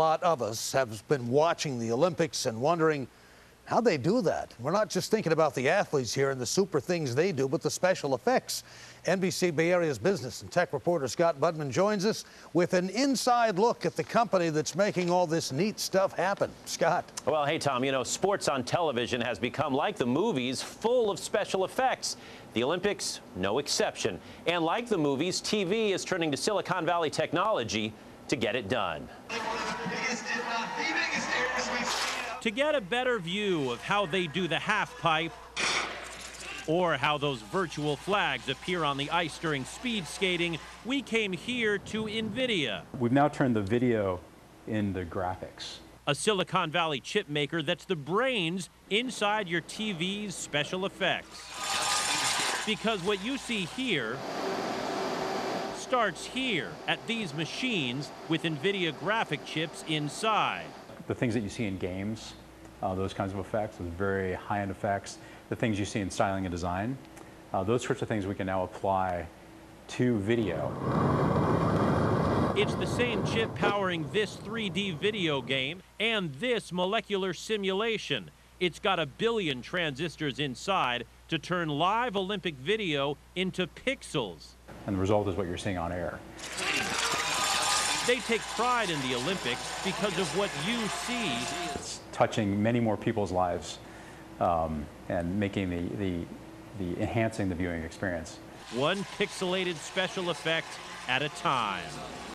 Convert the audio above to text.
A lot of us have been watching the Olympics and wondering how they do that. We're not just thinking about the athletes here and the super things they do, but the special effects. NBC Bay Area's business and tech reporter Scott Budman joins us with an inside look at the company that's making all this neat stuff happen. Scott. Well, hey, Tom, you know, sports on television has become like the movies, full of special effects. The Olympics, no exception. And like the movies, TV is turning to Silicon Valley technology to get it done. To get a better view of how they do the half pipe or how those virtual flags appear on the ice during speed skating, we came here to NVIDIA. We've now turned the video into graphics. A Silicon Valley chip maker that's the brains inside your TV's special effects. Because what you see here starts here at these machines with NVIDIA graphic chips inside. The things that you see in games, uh, those kinds of effects, those very high-end effects, the things you see in styling and design, uh, those sorts of things we can now apply to video. It's the same chip powering this 3D video game and this molecular simulation. It's got a billion transistors inside to turn live Olympic video into pixels. And the result is what you're seeing on air. They take pride in the Olympics because of what you see. It's touching many more people's lives um, and making the, the, the enhancing the viewing experience. One pixelated special effect at a time.